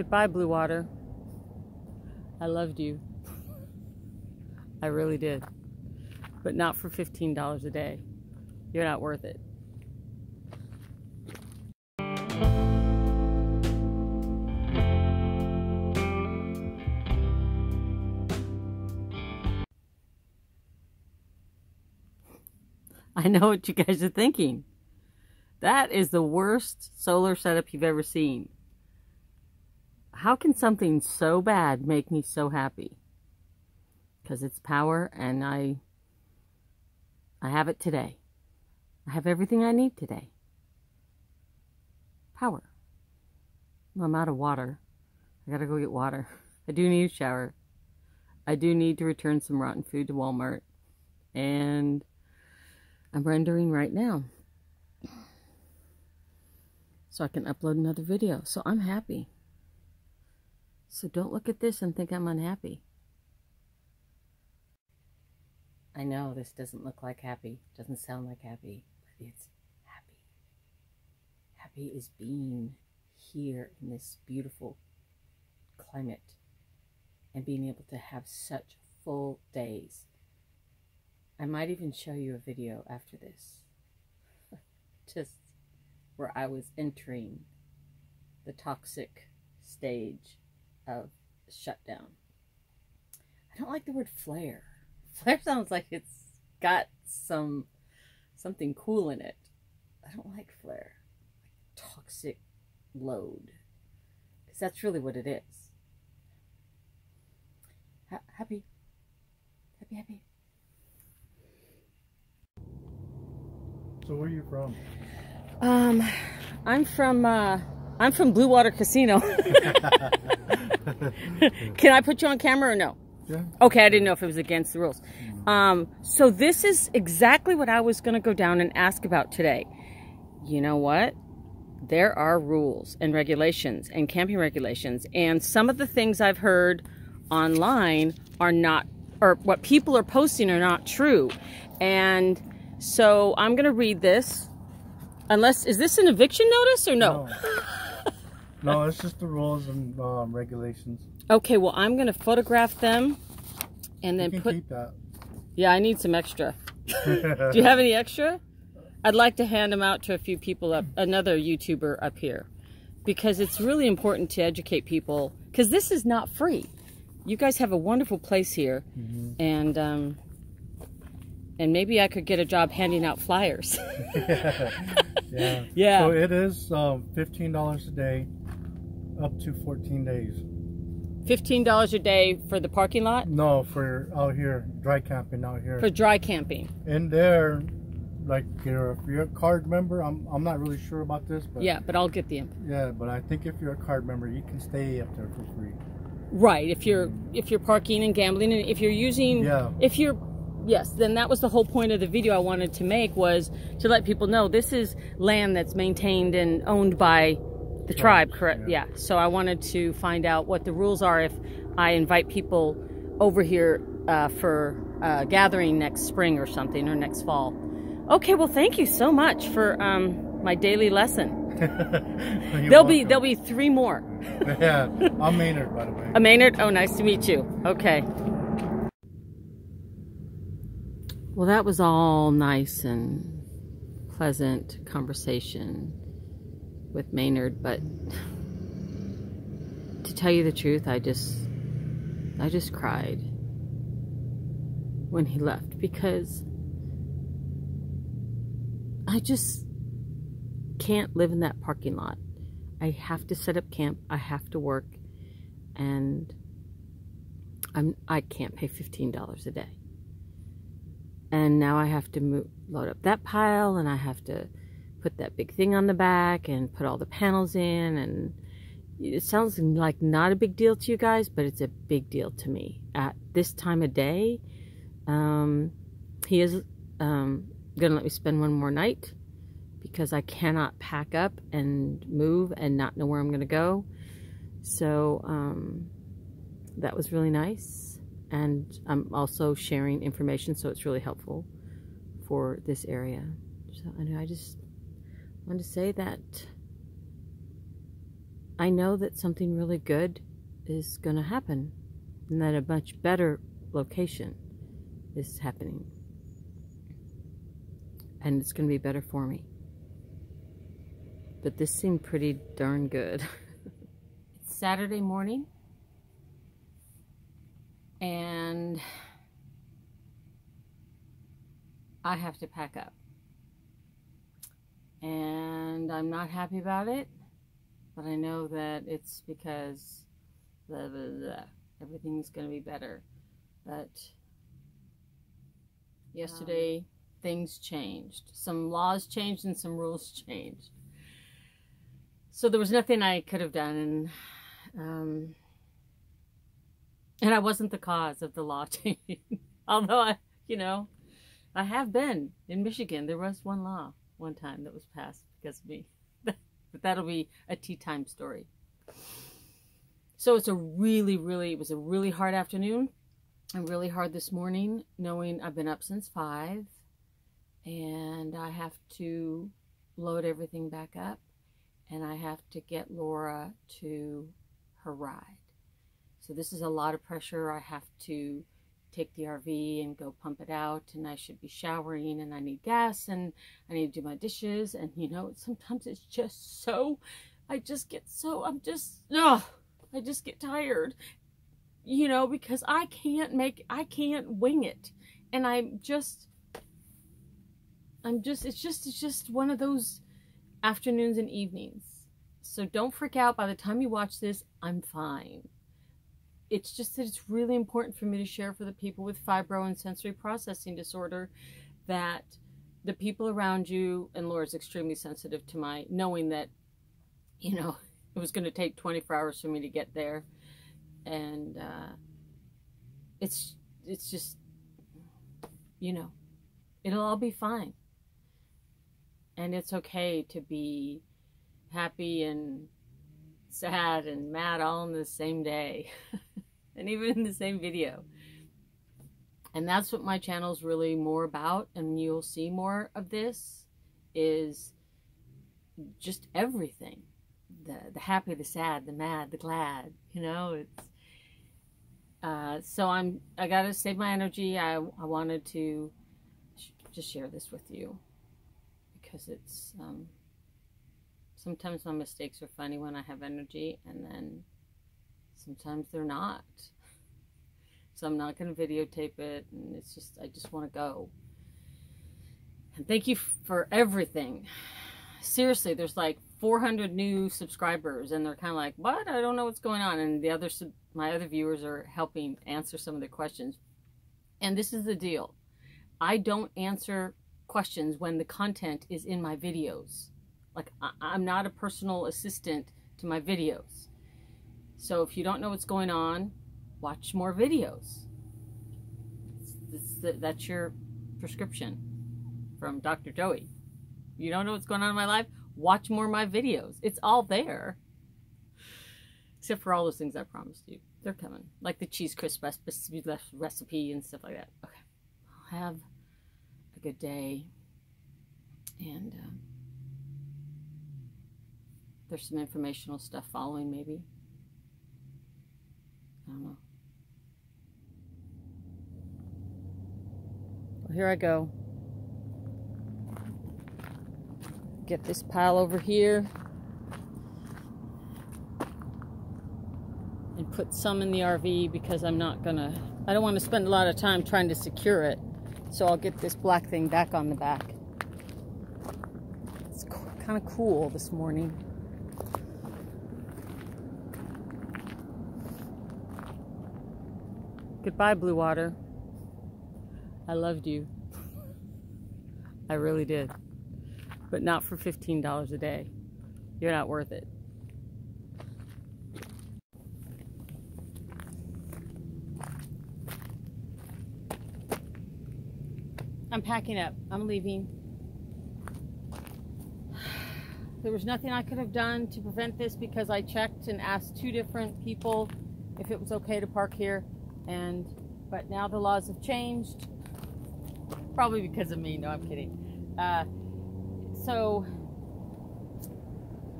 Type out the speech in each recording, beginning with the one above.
Goodbye, Blue Water. I loved you. I really did. But not for $15 a day. You're not worth it. I know what you guys are thinking. That is the worst solar setup you've ever seen. How can something so bad make me so happy? Because it's power and I I have it today. I have everything I need today. Power. Well, I'm out of water. I gotta go get water. I do need a shower. I do need to return some rotten food to Walmart. And I'm rendering right now. So I can upload another video. So I'm happy. So don't look at this and think I'm unhappy. I know this doesn't look like happy, doesn't sound like happy, but it's happy. Happy is being here in this beautiful climate and being able to have such full days I might even show you a video after this. Just where I was entering the toxic stage of shutdown. I don't like the word flare. Flare sounds like it's got some something cool in it. I don't like flare. Like toxic load. Because that's really what it is. Ha happy. Happy, happy. So where are you from? Um, I'm from uh, I'm from Blue Water Casino. Can I put you on camera or no? Yeah. Okay, I didn't know if it was against the rules. Um, so this is exactly what I was going to go down and ask about today. You know what? There are rules and regulations and camping regulations, and some of the things I've heard online are not, or what people are posting are not true. And so I'm going to read this. Unless, is this an eviction notice or no? No, no it's just the rules and um, regulations. Okay, well, I'm going to photograph them and then you put. Yeah, I need some extra. Do you have any extra? I'd like to hand them out to a few people up, another YouTuber up here, because it's really important to educate people. Because this is not free. You guys have a wonderful place here, mm -hmm. and um, and maybe I could get a job handing out flyers. yeah. Yeah. So it is um, $15 a day up to 14 days. $15 a day for the parking lot? No, for out here, dry camping out here. For dry camping. In there, like you're, if you're a card member, I'm, I'm not really sure about this. but Yeah, but I'll get the info. Yeah, but I think if you're a card member, you can stay up there for free. Right, if you're if you're parking and gambling and if you're using yeah. if you're yes, then that was the whole point of the video I wanted to make was to let people know this is land that's maintained and owned by the tribe, correct? Yeah. yeah. So I wanted to find out what the rules are if I invite people over here uh, for uh, gathering next spring or something or next fall. Okay, well, thank you so much for um, my daily lesson. there'll welcome. be there'll be three more. yeah, I'm Maynard, by the way. A Maynard. Oh, nice to meet you. Okay. Well, that was all nice and pleasant conversation with Maynard, but to tell you the truth, I just I just cried when he left because I just can't live in that parking lot. I have to set up camp, I have to work, and I'm I can't pay $15 a day. And now I have to move, load up that pile and I have to put that big thing on the back and put all the panels in and it sounds like not a big deal to you guys but it's a big deal to me at this time of day. Um, he is um, gonna let me spend one more night because I cannot pack up and move and not know where I'm gonna go. So um, that was really nice. And I'm also sharing information so it's really helpful for this area. So I, I just want to say that I know that something really good is going to happen and that a much better location is happening. And it's going to be better for me. But this seemed pretty darn good. it's Saturday morning. And I have to pack up. And I'm not happy about it, but I know that it's because blah, blah, blah, everything's going to be better. But yesterday, um, things changed. Some laws changed and some rules changed. So there was nothing I could have done. And, um, and I wasn't the cause of the law changing. Although I, you know, I have been in Michigan. There was one law one time that was passed because me. but that'll be a tea time story. So it's a really, really, it was a really hard afternoon and really hard this morning knowing I've been up since 5 and I have to load everything back up and I have to get Laura to her ride. So this is a lot of pressure. I have to take the RV and go pump it out and I should be showering and I need gas and I need to do my dishes and you know sometimes it's just so I just get so I'm just no I just get tired you know because I can't make I can't wing it and I'm just I'm just it's just it's just one of those afternoons and evenings. So don't freak out. By the time you watch this I'm fine it's just that it's really important for me to share for the people with fibro and sensory processing disorder that the people around you and Laura's extremely sensitive to my knowing that you know it was going to take 24 hours for me to get there. And uh, it's it's just you know it'll all be fine. And it's okay to be happy and sad and mad all in the same day and even in the same video. And that's what my channel is really more about. And you'll see more of this is just everything. The, the happy, the sad, the mad, the glad, you know, it's, uh, so I'm, I got to save my energy. I, I wanted to sh just share this with you because it's, um, sometimes my mistakes are funny when I have energy and then sometimes they're not. So I'm not going to videotape it and it's just, I just want to go. And thank you for everything. Seriously, there's like 400 new subscribers and they're kind of like, what? I don't know what's going on. And the other, my other viewers are helping answer some of the questions. And this is the deal. I don't answer questions when the content is in my videos. Like, I'm not a personal assistant to my videos. So if you don't know what's going on, watch more videos. that's your prescription from Dr. Joey. You don't know what's going on in my life? Watch more of my videos. It's all there. Except for all those things I promised you. They're coming. Like the cheese crisp recipe and stuff like that. Okay. I'll have a good day. And um, there's some informational stuff following maybe. I don't know. Well, here I go. Get this pile over here. And put some in the RV because I'm not gonna, I don't want to spend a lot of time trying to secure it. So I'll get this black thing back on the back. It's kind of cool this morning. Goodbye, Blue Water. I loved you. I really did. But not for $15 a day. You're not worth it. I'm packing up. I'm leaving. There was nothing I could have done to prevent this because I checked and asked two different people if it was okay to park here and but now the laws have changed probably because of me no i'm kidding uh, so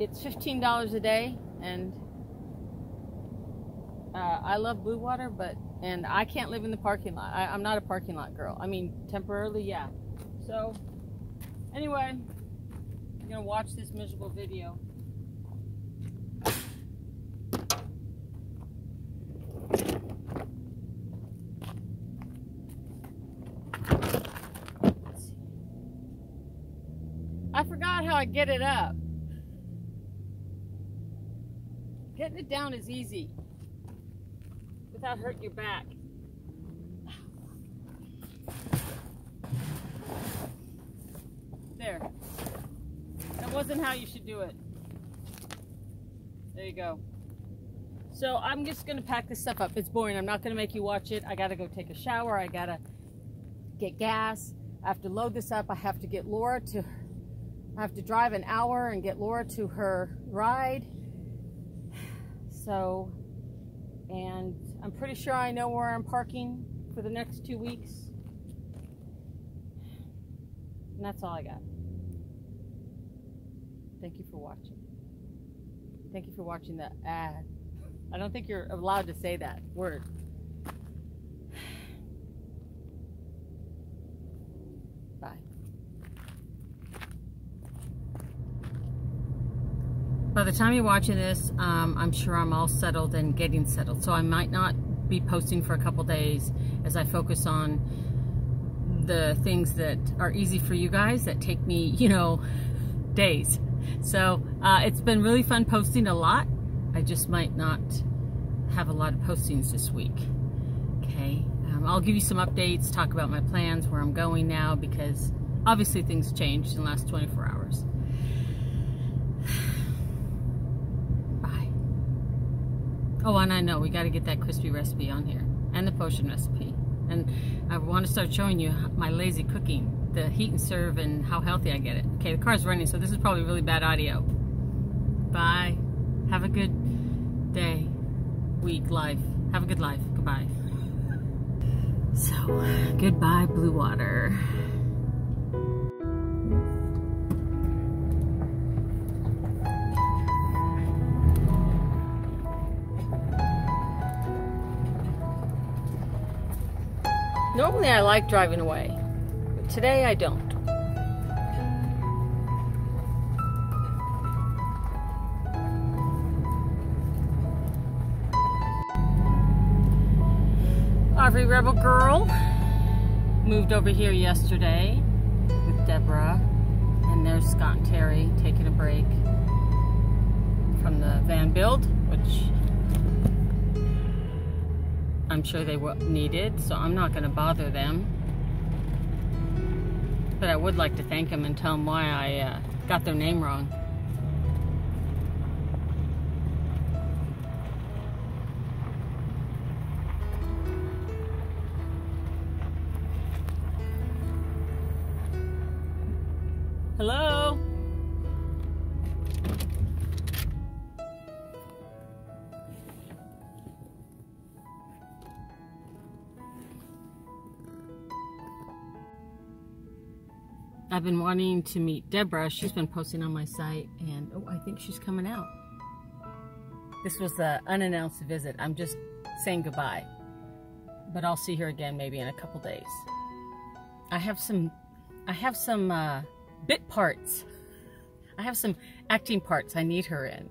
it's $15 a day and uh, I love blue water, but and I can't live in the parking lot. I, I'm not a parking lot girl. I mean, temporarily, yeah. So, anyway, I'm gonna watch this miserable video. I forgot how I get it up. Getting it down is easy without hurting your back. There. That wasn't how you should do it. There you go. So I'm just gonna pack this stuff up. It's boring. I'm not gonna make you watch it. I gotta go take a shower. I gotta get gas. I have to load this up. I have to get Laura to, I have to drive an hour and get Laura to her ride. So, and I'm pretty sure I know where I'm parking for the next two weeks. And that's all I got. Thank you for watching. Thank you for watching the ad. I don't think you're allowed to say that word. Bye. By the time you're watching this, um, I'm sure I'm all settled and getting settled. So I might not be posting for a couple days as I focus on the things that are easy for you guys that take me, you know, days. So uh, it's been really fun posting a lot. I just might not have a lot of postings this week. Okay, um, I'll give you some updates, talk about my plans, where I'm going now, because obviously things changed in the last 24 hours. Bye. Oh, and I know we got to get that crispy recipe on here and the potion recipe. And I want to start showing you my lazy cooking, the heat and serve and how healthy I get it. Okay, the car's running, so this is probably really bad audio. Bye. Have a good day, week, life. Have a good life. Goodbye. So, goodbye, blue water. Normally I like driving away, but today I don't. RV Rebel Girl moved over here yesterday with Deborah, and there's Scott and Terry taking a break from the van build, which I'm sure they were needed, so I'm not going to bother them. But I would like to thank them and tell them why I uh, got their name wrong. Hello? I've been wanting to meet Deborah. She's been posting on my site and oh, I think she's coming out. This was the unannounced visit. I'm just saying goodbye. But I'll see her again maybe in a couple days. I have some I have some uh, bit parts. I have some acting parts I need her in.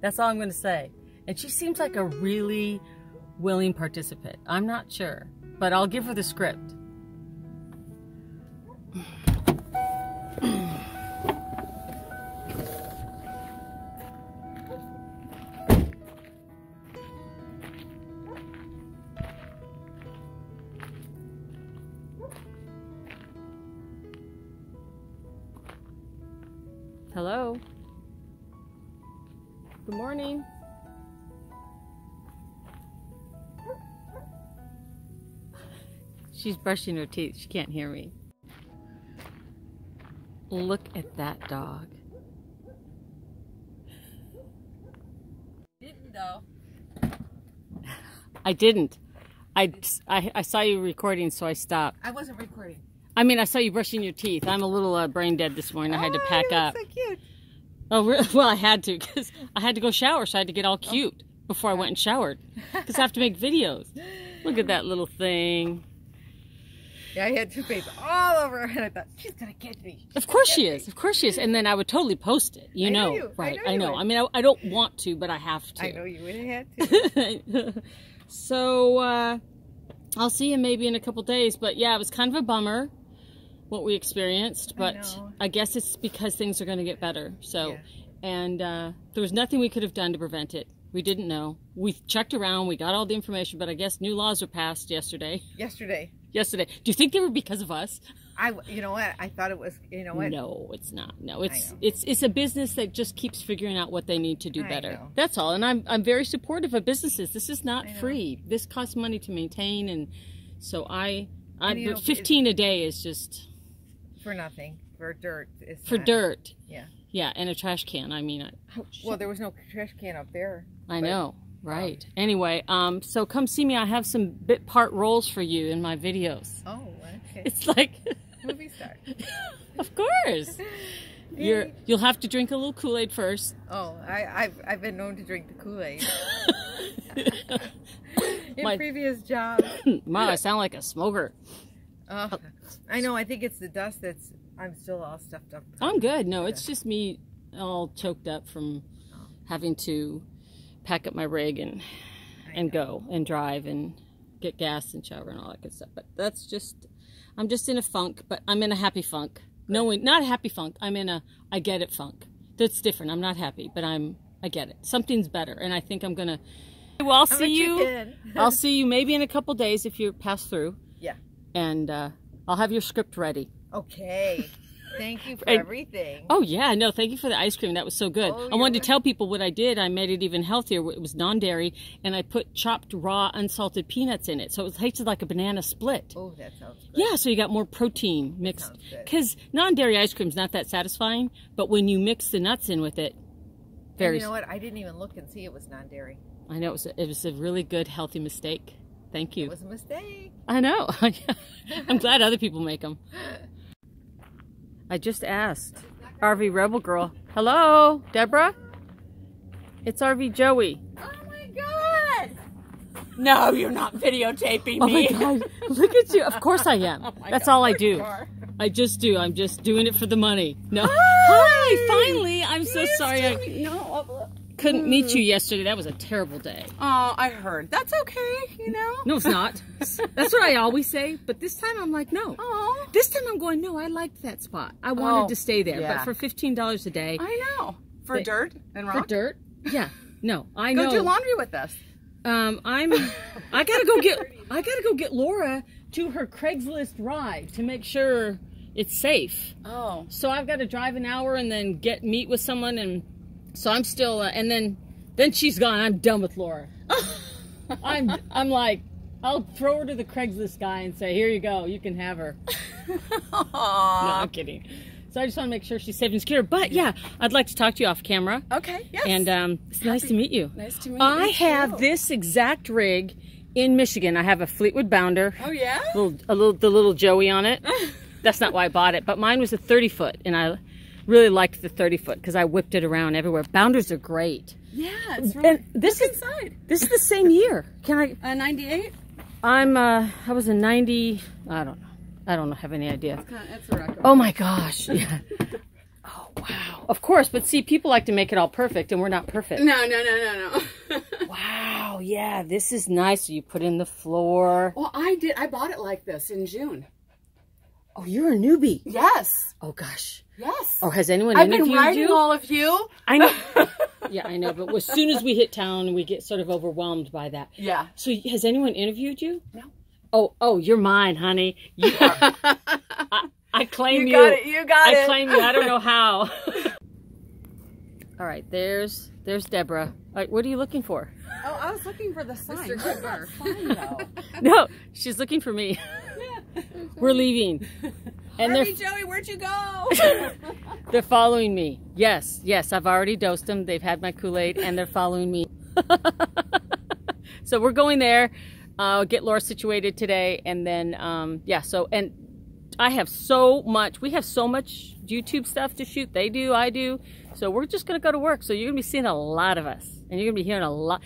That's all I'm going to say. And she seems like a really willing participant. I'm not sure, but I'll give her the script. She's brushing her teeth. She can't hear me. Look at that dog. Didn't though. I didn't. I, I, I saw you recording, so I stopped. I wasn't recording. I mean, I saw you brushing your teeth. I'm a little uh, brain dead this morning. I had to Oh, pack up. So cute. Oh, re- well, I had to because I had to go shower, so I had to get all cute before I went and showered because I have to make videos. Look at that little thing. Yeah, I had toothpaste all over her, and I thought she's gonna get me. Of course she is. Of course she is. And then I would totally post it. You I know know, you. I right? know I know. I mean, I, I don't want to, but I have to. I know you would have had to. so uh, I'll see you maybe in a couple days. But yeah, it was kind of a bummer what we experienced. But. I, guess it's because things are going to get better. So, Yeah. and uh, there was nothing we could have done to prevent it. We didn't know. We checked around. We got all the information, but I guess new laws were passed yesterday. Yesterday, Yesterday. Do you think they were because of us? I, you know what? I thought it was, you know what? No, it's not. No, it's it's it's a business that just keeps figuring out what they need to do better. That's all. And I'm I'm very supportive of businesses. This is not free. This costs money to maintain, and so I I And, you know, 15 a day is just For nothing, for dirt. For not- dirt. Yeah. Yeah, and a trash can. I mean, I. Well, there was no trash can up there. I know. Right. Anyway, um, so come see me. I have some bit part roles for you in my videos. Oh, okay. It's like, Movie star. of course. You're you'll have to drink a little Kool Aid first. Oh, I, I've, I've been known to drink the Kool Aid in My- previous jobs. wow, I sound like a smoker. Oh, I know. I think it's the dust that's. I'm still all stuffed up. I'm good. No, it's just me all choked up from having to pack up my rig and and go and drive and get gas and shower and all that good stuff. But that's just I'm just in a funk, but I'm in a happy funk. Knowing not a happy funk, I'm in a I get it funk. That's different. I'm not happy, but I'm I get it. Something's better, and I think I'm gonna. Well, I'll see you. I'll see you maybe in a couple days if you pass through, Yeah. and uh, I'll have your script ready. Okay. Thank you for And- everything. Oh yeah, no, thank you for the ice cream. That was so good. Oh, I wanted to tell people what I did. I made it even healthier. It was non-dairy, and I put chopped raw unsalted peanuts in it, so it tasted like a banana split. Oh, that sounds good. Yeah, so you got more protein mixed. Because non-dairy ice cream's not that satisfying, but when you mix the nuts in with it, And very. you know what? I didn't even look and see it was non-dairy. I know it was, a, it was a really good, healthy mistake. Thank you. It was a mistake. I know. I'm glad other people make them. I just asked RV Rebel Girl. Hello, Deborah? It's RV Joey. Oh my god! No, you're not videotaping Oh my me. God. Look at you. Of course I am. Oh That's God, all I do. I just do. I'm just doing it for the money. No. Hi. Finally. I'm so sorry I No. Couldn't meet you yesterday. That was a terrible day. Oh, I heard. That's okay, you know? No, it's not. That's what I always say. But this time I'm like, no. Oh, This time I'm going, no, I liked that spot. I wanted Oh, to stay there. yeah. But for $15 a day I know. For They- dirt and rock? for dirt, yeah. No, I know. Go do laundry with us. Um, I'm. I gotta go get. I gotta go get Laura to her Craigslist ride to make sure it's safe. Oh. So I've got to drive an hour and then get meet with someone, and so I'm still. Uh, and then then she's gone. I'm done with Laura. I'm. I'm like. I'll throw her to the Craigslist guy and say, "Here you go. You can have her." No, I'm kidding. So I just want to make sure she's safe and secure. But yeah, I'd like to talk to you off camera. Okay, yes. And um, it's nice to meet you. nice to meet you. I have this exact rig in Michigan. I have a Fleetwood Bounder, Oh, yeah? little, a little, the little Joey on it. That's not why I bought it, but mine was a 30 foot, and I really liked the 30 foot because I whipped it around everywhere. Bounders are great. Yeah, it's And this Look is inside. this is the same year. Can I? A 98? I'm uh, I was a 90. I don't know. I don't have any idea. It's a record. Oh my gosh. Yeah. Oh wow. Of course, but see, people like to make it all perfect, and we're not perfect. No, no, no, no, no. Wow, yeah, this is nice. You put in the floor. well, I did. I bought it like this in June. Oh, you're a newbie. Yes. Oh gosh. Yes. Oh, has anyone interviewed? you? I've been writing you? all of you. I know. yeah, I know. But as soon as we hit town, we get sort of overwhelmed by that. Yeah. So, has anyone interviewed you? No. Oh, oh, you're mine, honey. You are. I, I claim You you. got it. You got I it. claim you. I don't know how. All right, there's there's Deborah. All right, what are you looking for? Oh, I was looking for the sign. It's not sign, though. No, she's looking for me. We're leaving, and they're Joey, where'd you go? they're following me. Yes, yes, I've already dosed them. They've had my Kool Aid, and they're following me. so we're going there. Uh, get Laura situated today, and then um, yeah. So and I have so much. We have so much YouTube stuff to shoot. They do, I do. So we're just going to go to work. So you're going to be seeing a lot of us. And you're going to be hearing a lot,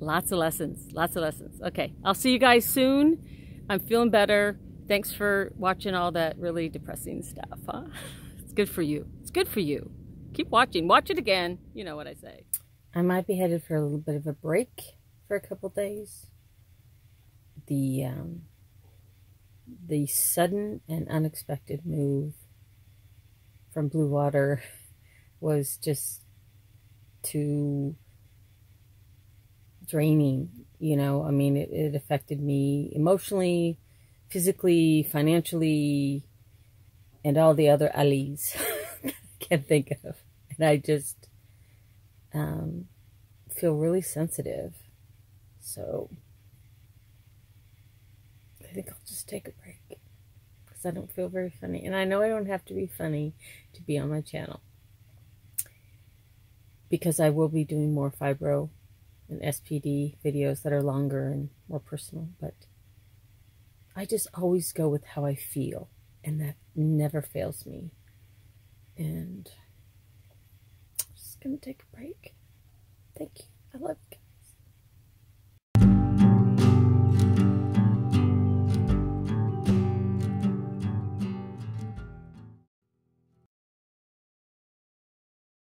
lots of lessons. Lots of lessons. Okay. I'll see you guys soon. I'm feeling better. Thanks for watching all that really depressing stuff, huh? It's good for you. It's good for you. Keep watching. Watch it again. You know what I say. I might be headed for a little bit of a break for a couple days. The um, the sudden and unexpected move from Blue Water was just too draining. You know, I mean, it, it affected me emotionally, physically, financially, and all the other allies I can think of. And I just um, feel really sensitive. So I think I'll just take a break because I don't feel very funny. And I know I don't have to be funny to be on my channel because I will be doing more fibro and SPD videos that are longer and more personal. But I just always go with how I feel, and that never fails me. And I'm just going to take a break. Thank you. I love you.